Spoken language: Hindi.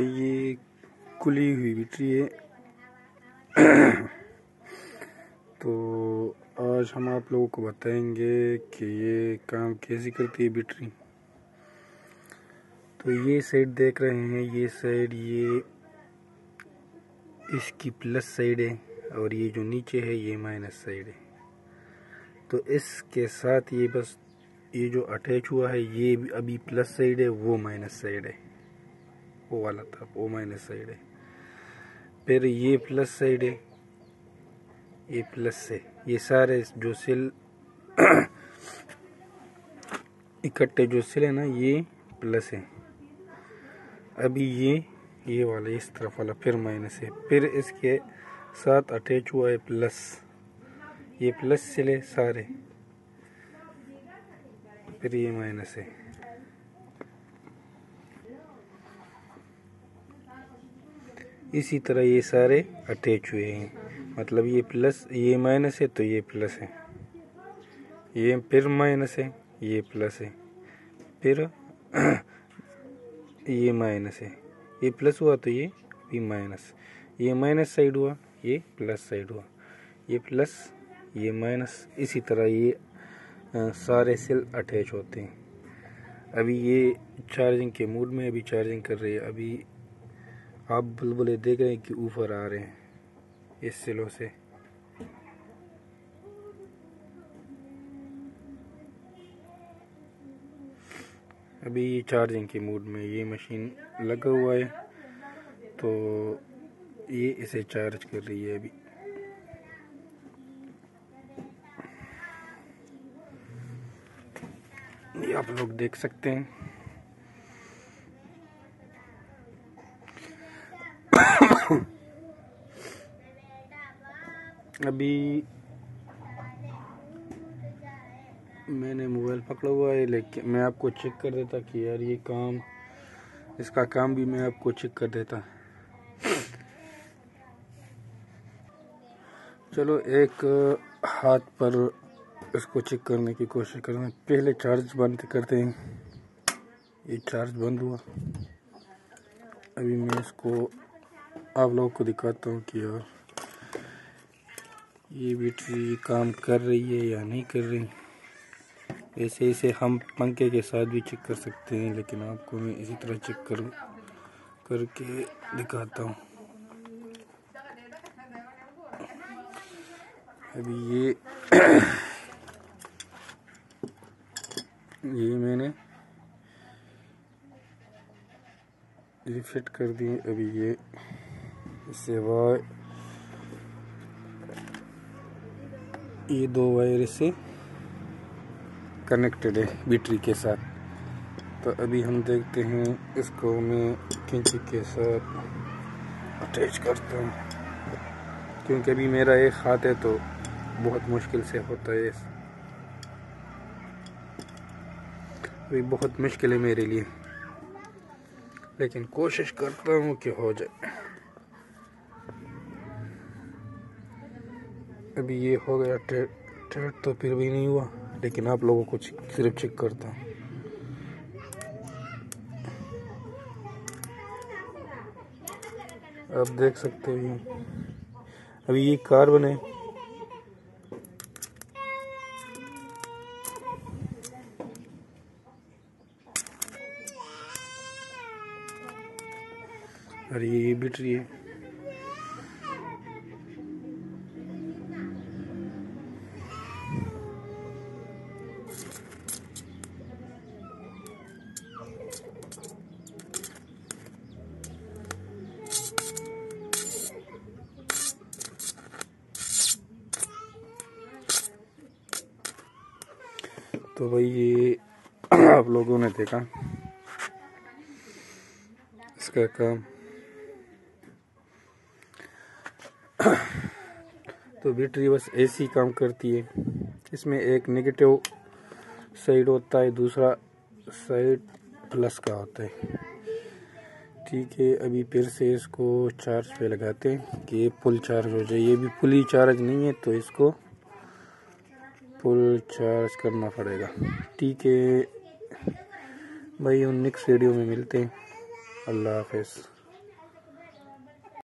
ये खुली हुई बैटरी है। तो आज हम आप लोगों को बताएँगे कि ये काम कैसे करती है बैटरी तो ये साइड देख रहे हैं, ये साइड ये इसकी प्लस साइड है और ये जो नीचे है, ये माइनस साइड है। तो इसके साथ ये बस ये जो अटैच हुआ है, ये अभी प्लस साइड है, वो माइनस साइड है। वो वाला था वो माइनस साइड है। फिर ये प्लस साइड है, ये प्लस है। ये सारे जो सेल इकट्ठे जो सेल है ना, ये प्लस है। अभी ये ये वाला, इस तरफ़ वाला फिर माइनस है। फिर इसके साथ अटैच हुआ है प्लस। ये प्लस सेल है सारे। फिर ये माइनस है। इसी तरह ये सारे अटैच हुए हैं। मतलब ये प्लस ये माइनस है तो ये प्लस है। ये फिर माइनस है, ये प्लस है। फिर ये माइनस है। ये प्लस हुआ तो ये भी माइनस ये माइनस साइड हुआ, ये प्लस साइड हुआ। ये प्लस ये माइनस इसी तरह ये सारे सेल अटैच होते हैं। अभी ये चार्जिंग के मूड में अभी चार्जिंग कर रही है। अभी आप बुलबुले देख रहे हैं कि ऊपर आ रहे हैं, इस सिलों से। अभी ये चार्जिंग के मूड में ये मशीन लगा हुआ है तो ये इसे चार्ज कर रही है अभी। ये आप लोग देख सकते हैं। अभी मैंने मोबाइल पकड़ा हुआ है, लेकिन मैं आपको चेक कर देता कि यार ये काम, इसका काम भी मैं आपको चेक कर देता। चलो, एक हाथ पर इसको चेक करने की कोशिश करते हैं। पहले चार्ज बंद करते हैं। ये चार्ज बंद हुआ। अभी मैं इसको आप लोगों को दिखाता हूँ कि यार, ये बैटरी काम कर रही है या नहीं कर रही। ऐसे ऐसे हम पंखे के साथ भी चेक कर सकते हैं, लेकिन आपको मैं इसी तरह चेक कर, करके दिखाता हूँ। अभी ये ये मैंने ये कर दिए, अभी ये। इससे वायर ये दो वायर से कनेक्टेड है बैटरी के साथ। तो अभी हम देखते हैं इसको मैं खींची के साथ अटैच करता हूँ। क्योंकि अभी मेरा एक हाथ है तो बहुत मुश्किल से होता है अभी बहुत मुश्किल है मेरे लिए। लेकिन कोशिश करता हूँ कि हो जाए। अभी ये हो गया ट्रेड ट्रेड तो फिर भी नहीं हुआ, लेकिन आप लोगों को सिर्फ़ चेक करता हूँ। आप देख सकते हो अभी ये कार बने। और ये बैटरी है। तो भाई ये आप लोगों ने देखा। इसका काम। तो बैटरी बस ऐसी काम करती है। इसमें एक नेगेटिव साइड होता है, दूसरा साइड प्लस का होता है। ठीक है, अभी फिर से इसको चार्ज पे लगाते हैं कि ये फुल चार्ज हो जाए। ये भी फुली चार्ज नहीं है तो इसको फुल चार्ज करना पड़ेगा। ठीक है। भाई, उन नेक्स्ट वीडियो में मिलते हैं। अल्लाह हाफिज़।